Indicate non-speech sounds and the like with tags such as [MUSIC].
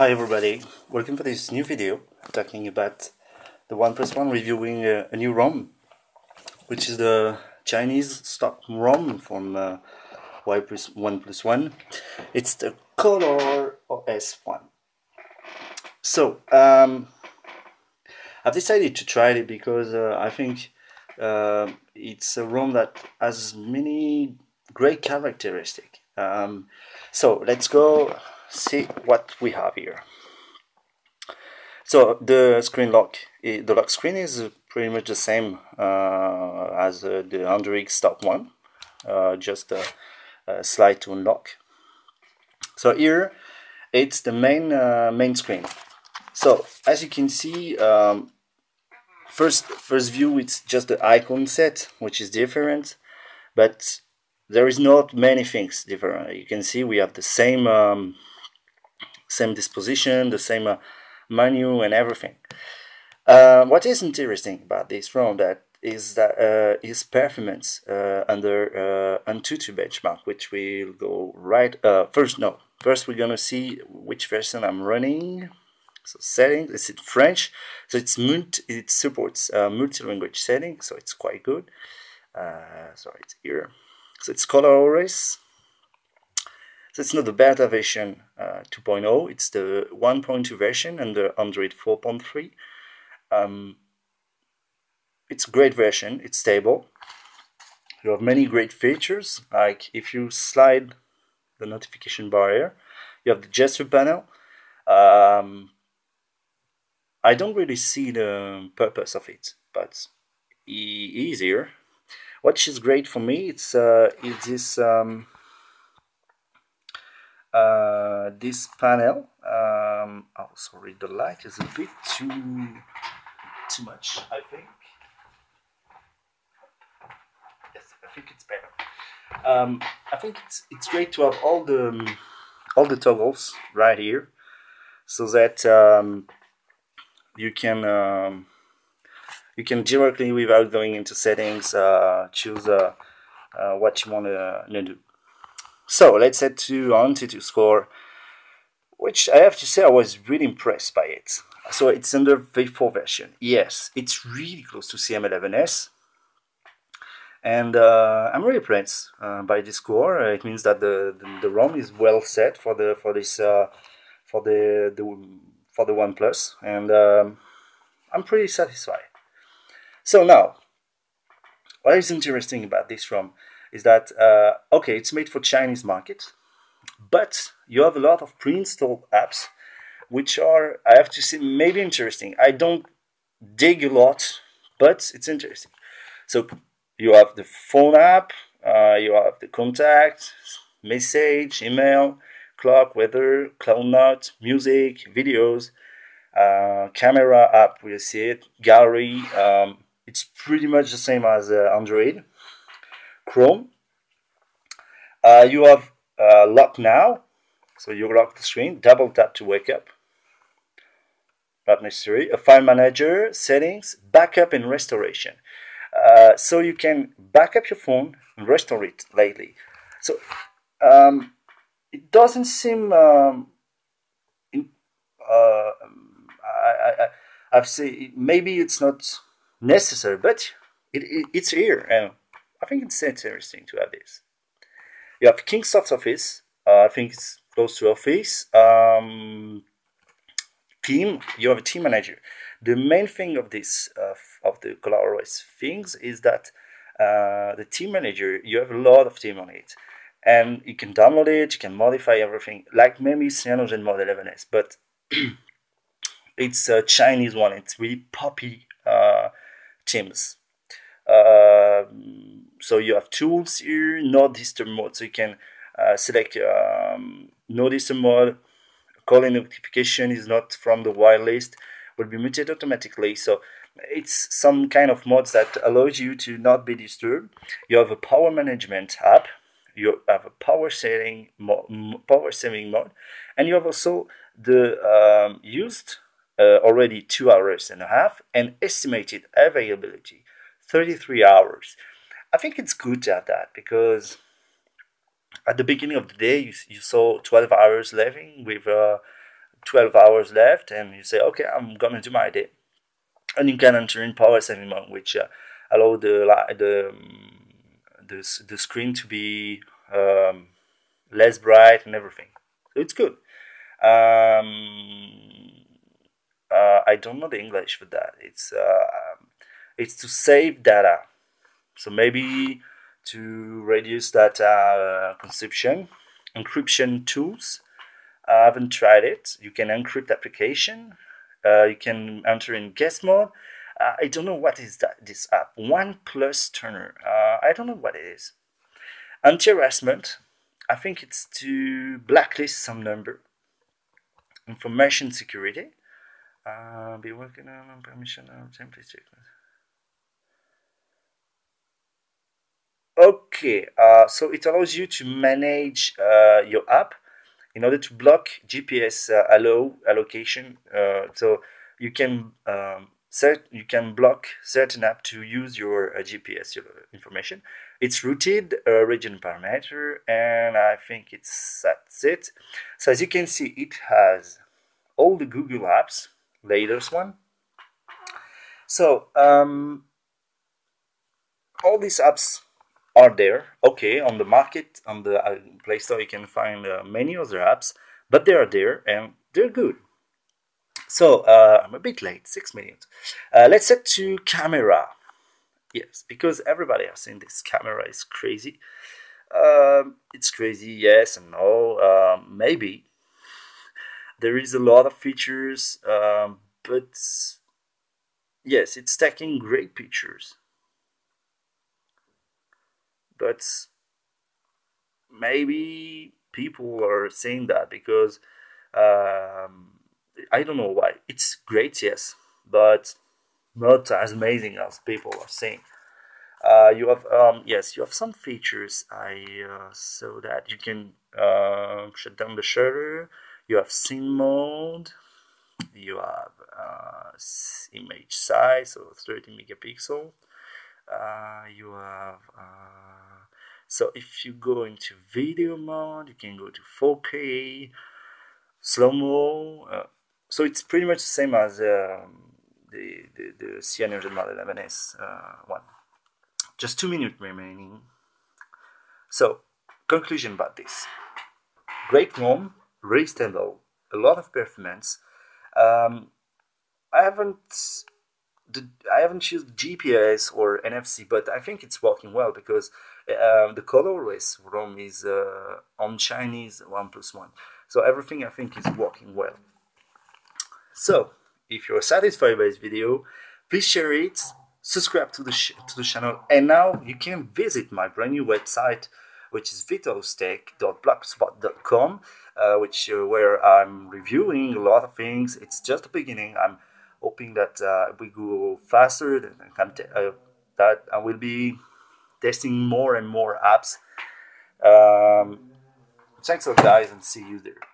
Hi everybody, welcome for this new video talking about the OnePlus One reviewing uh, a new ROM which is the Chinese stock ROM from uh, OnePlus One. It's the Color OS One. So, um, I've decided to try it because uh, I think uh, it's a ROM that has many great characteristics. Um, so let's go see what we have here. So the screen lock, the lock screen is pretty much the same uh, as uh, the Android stock one, uh, just a, a, slide to unlock. So here it's the main uh, main screen. So as you can see, um, first first view it's just the icon set, which is different, but there is not many things different. You can see we have the same um, same disposition, the same uh, menu and everything. Uh, what is interesting about this ROM that is that uh, is performance uh, under uh, Antutu benchmark, which we'll go right uh, first. No, first we're gonna see which version I'm running. So settings, is it French? So it's multi, it supports uh, multi-language settings, so it's quite good. Uh, sorry, it's here. So it's ColorOS. So it's not the beta version uh, 2.0, it's the 1.2 version and the Android 4.3. Um, it's a great version, it's stable. You have many great features, like if you slide the notification bar here, you have the gesture panel. Um, I don't really see the purpose of it, but easier. What is great for me, it's uh, it's this um, uh, this panel. Um, oh, sorry, the light is a bit too too much. I think. Yes, I think it's better. Um, I think it's it's great to have all the all the toggles right here, so that um, you can um, you can directly without going into settings uh, choose uh, uh, what you want to do. So let's head to Antutu score, which I have to say I was really impressed by it. So it's under V4 version. Yes, it's really close to CM11S. And uh, I'm really impressed uh, by this score. It means that the, the, the ROM is well set for the for this uh, for the, the for the OnePlus, and um, I'm pretty satisfied. So now, what is interesting about this ROM is that, uh, okay, it's made for Chinese market, but you have a lot of pre-installed apps which are, I have to say, maybe interesting. I don't dig a lot, but it's interesting. So you have the phone app, uh, you have the contact, message, email, clock, weather, cloud CloudNote, music, videos, uh, camera app, we'll see it, gallery, um, it's pretty much the same as uh, Android. Chrome. Uh, you have uh, lock now, so you lock the screen, double tap to wake up. Not necessary. A file manager, settings, backup and restoration. Uh, so you can back up your phone and restore it lately. So um, it doesn't seem um, in, uh, I, I, I've say maybe it's not necessary, but it, it, it's here, and I think it's interesting to have this. You have Kingsoft Office. Uh, I think it's close to Office. Um, team. You have a team manager. The main thing of this uh, of the ColorOS things is that uh, the team manager. You have a lot of team on it, and you can download it. You can modify everything, like maybe CyanogenMod 11s, but [CLEARS THROAT] it's a Chinese one. It's really poppy uh, teams. Uh, so you have tools here, no disturb mode. So you can uh, select um, no disturb mode. Calling notification is not from the while list, will be muted automatically. So it's some kind of mods that allows you to not be disturbed. You have a power management app. You have a power saving power saving mode, and you have also the um, used uh, already two hours and a half and estimated availability 33 hours. I think it's good to have that because at the beginning of the day you, you saw 12 hours living with uh, 12 hours left and you say okay i'm gonna do my day and you can enter in power saving mode which uh, allow the the, um, the the screen to be um, less bright and everything so it's good um, uh, I don't know the English for that. It's uh, um, it's to save data. So maybe to reduce data consumption, encryption tools. I haven't tried it. You can encrypt application. Uh, you can enter in guest mode. Uh, I don't know what is that this app. One Plus Turner. Uh, I don't know what it is. Anti-harassment. I think it's to blacklist some number. Information security. Uh, be working on permission and template Okay, uh, so it allows you to manage uh, your app in order to block GPS uh, allow allocation. Uh, so you can um, set you can block certain app to use your uh, GPS information. It's rooted uh, region parameter, and I think it's that's it. So as you can see, it has all the Google apps latest one. So um, all these apps are there. Okay, on the market, on the uh, Play Store, you can find uh, many other apps, but they are there and they're good. So uh, I'm a bit late, six minutes. Uh, let's set to camera. Yes, because everybody has seen this camera is crazy. Um, it's crazy, yes and no. Um, maybe there is a lot of features, um, but yes, it's taking great pictures. But maybe people are saying that because um, I don't know why. It's great, yes, but not as amazing as people are saying. Uh, you have um, yes, you have some features. I uh, so that you can uh, shut down the shutter you have scene mode you have uh, image size so 30 megapixel you have uh, so if you go into video mode you can go to 4k slow-mo uh, so it's pretty much the same as um, the, the, the CN Model 11S uh, one. Just two minutes remaining. So conclusion about this. Great ROM really stable, a lot of performance. Um, I haven't I haven't used GPS or NFC, but I think it's working well because uh, the ColorOS ROM is uh, on Chinese one plus one. So everything I think is working well. So if you're satisfied by this video, please share it, subscribe to the to the channel, and now you can visit my brand new website which is vitostech.blogspot.com, uh, which uh, where I'm reviewing a lot of things. It's just the beginning. I'm hoping that uh, we go faster. That, uh, that I will be testing more and more apps. Um, thanks guys, and see you there.